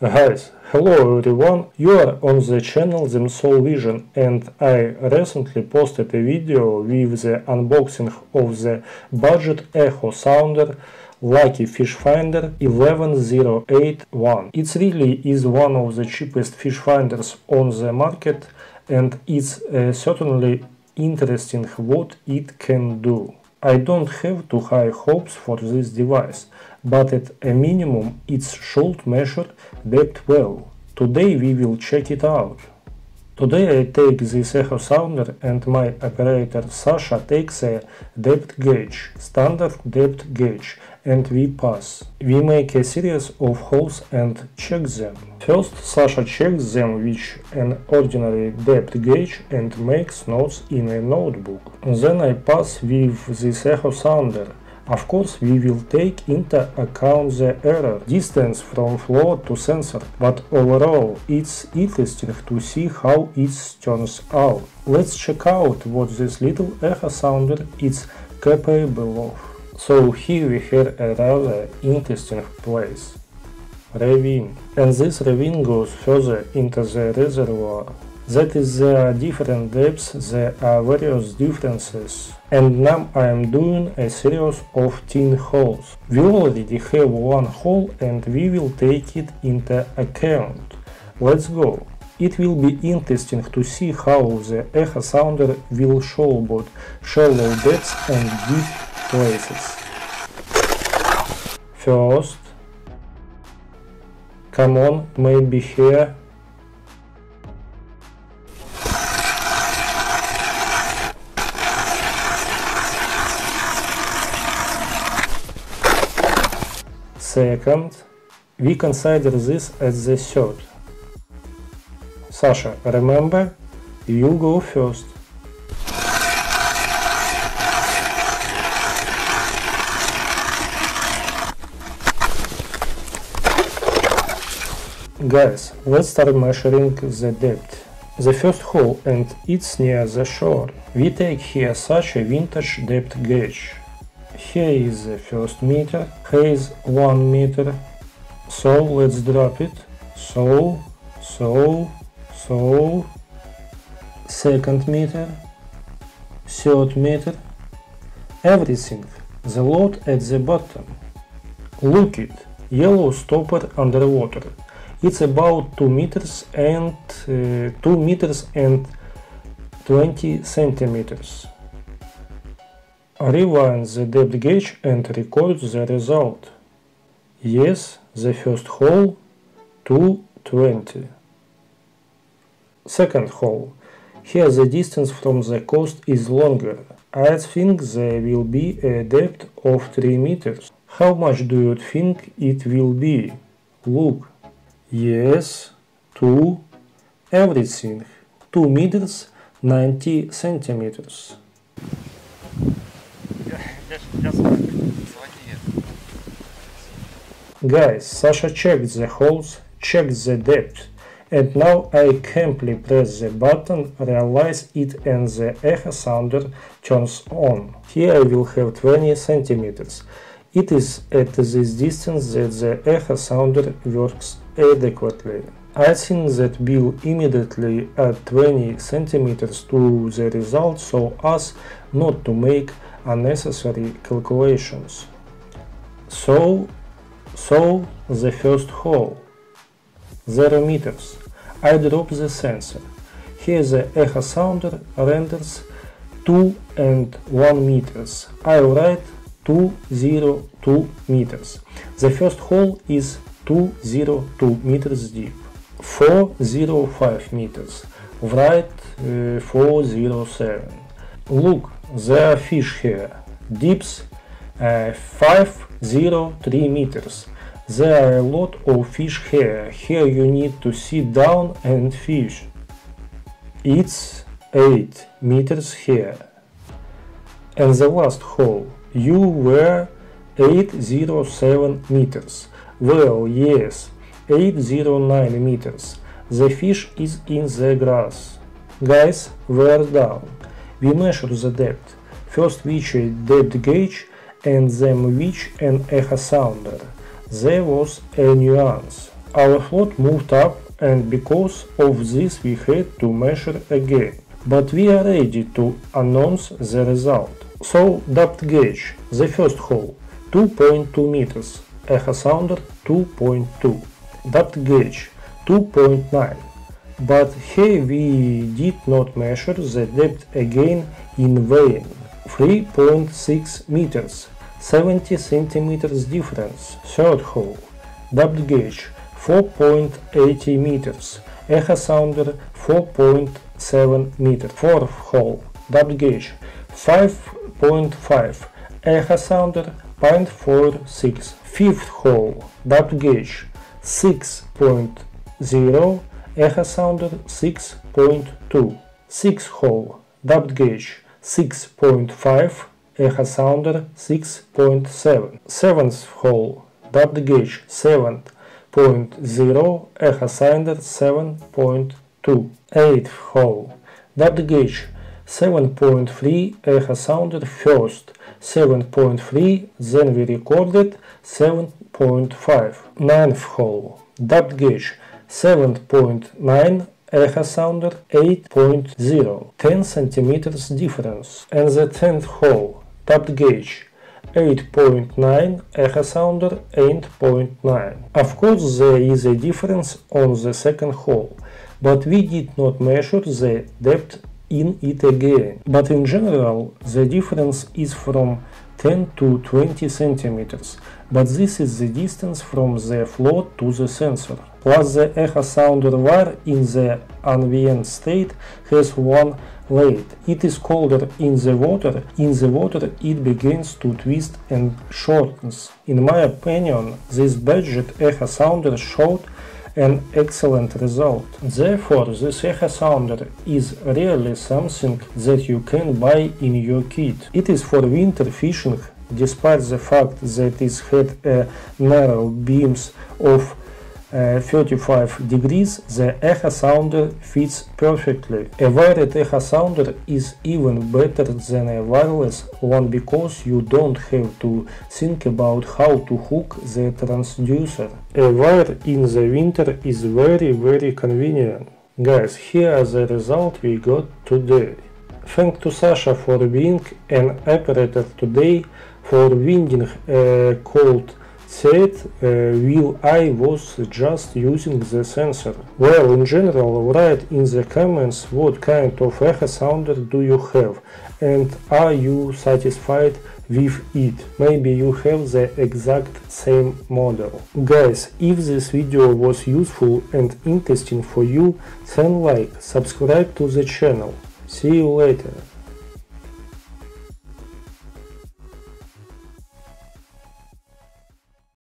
Guys, hello everyone, you are on the channel Zemtsov Vision and I recently posted a video with the unboxing of the budget echo sounder Lucky Fish Finder 11081. It really is one of the cheapest fish finders on the market and it's uh, certainly interesting what it can do. I don't have too high hopes for this device, but at a minimum it should measure depth well. Today we will check it out. Today I take this echo sounder and my operator Sasha takes a depth gauge, standard depth gauge, and we pass. We make a series of holes and check them. First Sasha checks them with an ordinary depth gauge and makes notes in a notebook. Then I pass with this echo sounder. Of course, we will take into account the error distance from floor to sensor, but overall it's interesting to see how it turns out. Let's check out what this little echo sounder is capable of. So here we have a rather interesting place. Ravine. And this ravine goes further into the reservoir. That is there are different depths, there are uh, various differences. And now I am doing a series of 10 holes. We already have one hole and we will take it into account. Let's go. It will be interesting to see how the echo sounder will show both shallow depths and deep places. First, come on, maybe here Second, we consider this as the third. Sasha, remember, you go first. Guys, let's start measuring the depth. The first hole and it's near the shore. We take here such a vintage depth gauge. Here is the first meter, here is 1 meter. So let's drop it. So, so, so. Second meter, third meter. Everything. The load at the bottom. Look it. Yellow stopper underwater. It's about 2 meters and uh, 2 meters and 20 centimeters. Rewind the depth gauge and record the result. Yes, the first hole 220. Second hole. Here the distance from the coast is longer. I think there will be a depth of 3 meters. How much do you think it will be? Look. Yes, 2, everything. 2 meters 90 centimeters. Guys, Sasha checked the holes, checked the depth, and now I simply press the button, realize it and the echo sounder turns on. Here I will have 20 centimeters. It is at this distance that the echo sounder works adequately. I think that will immediately add 20 centimeters to the result so as not to make unnecessary calculations. So, so the first hole. 0 meters. I drop the sensor. Here the echo sounder renders 2 and 1 meters. I write 202 meters. The first hole is 202 meters deep. 405 meters. Write uh, 407. Look, there are fish here. dips uh, 503 meters. There are a lot of fish here. Here you need to sit down and fish. It's 8 meters here. And the last hole. You were 807 meters. Well, yes, 809 meters. The fish is in the grass. Guys, we're done. We measure the depth. First with a depth gauge and then with an echo sounder. There was a nuance. Our float moved up and because of this we had to measure again. But we are ready to announce the result. So depth gauge, the first hole, 2.2 meters, echo sounder 2.2, depth gauge 2.9. But here we did not measure the depth again in vain, 3.6 meters, 70 centimeters difference, third hole, depth gauge 4.80 meters, echo sounder 4.7 meter, fourth hole, depth gauge 5.5, echo sounder 0.46, fifth hole, depth gauge 6.0, echo sounder 6.2, sixth hole, depth gauge 6.5, echo sounder 6.7, seventh hole, depth gauge 7.0, echo sounder 7.2, eighth hole, depth gauge 7.3 echo sounder first, 7.3 then we recorded 7.5. Ninth hole, depth gauge 7.9 echo sounder 8.0, 10 centimeters difference. And the 10th hole, depth gauge 8.9 echo sounder 8.9. Of course there is a difference on the second hole, but we did not measure the depth in it again. But in general the difference is from 10 to 20 centimeters, but this is the distance from the float to the sensor. Plus the echo sounder wire in the unwound state has one blade. It is colder in the water. In the water it begins to twist and shortens. In my opinion, this budget echo sounder showed an excellent result. Therefore, this echo sounder is really something that you can buy in your kit. It is for winter fishing, despite the fact that it had narrow beams of uh, 35 degrees, the echo sounder fits perfectly. A wired echo sounder is even better than a wireless one because you don't have to think about how to hook the transducer. A wire in the winter is very very convenient. Guys, here are the result we got today. Thanks to Sasha for being an operator today for winding a cold said uh, I was just using the sensor. Well, in general, write in the comments what kind of echo sounder do you have and are you satisfied with it. Maybe you have the exact same model. Guys, if this video was useful and interesting for you, then like, subscribe to the channel. See you later.